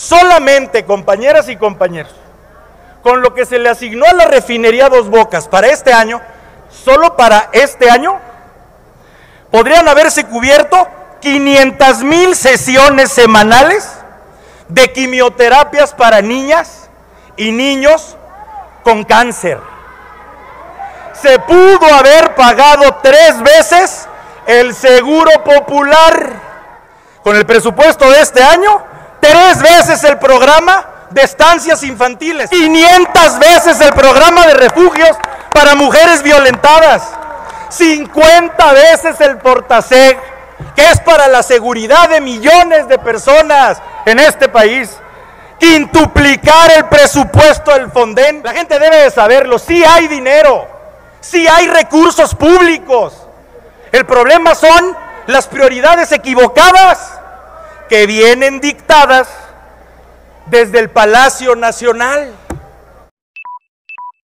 Solamente, compañeras y compañeros, con lo que se le asignó a la refinería Dos Bocas para este año, solo para este año, podrían haberse cubierto 500 mil sesiones semanales de quimioterapias para niñas y niños con cáncer. Se pudo haber pagado tres veces el seguro popular. Con el presupuesto de este año, tres veces el programa de estancias infantiles, 500 veces el programa de refugios para mujeres violentadas, 50 veces el portaseg, que es para la seguridad de millones de personas en este país. Quintuplicar el presupuesto del Fonden. La gente debe de saberlo. Sí hay dinero. Sí hay recursos públicos. El problema son las prioridades equivocadas que vienen dictadas desde el Palacio Nacional.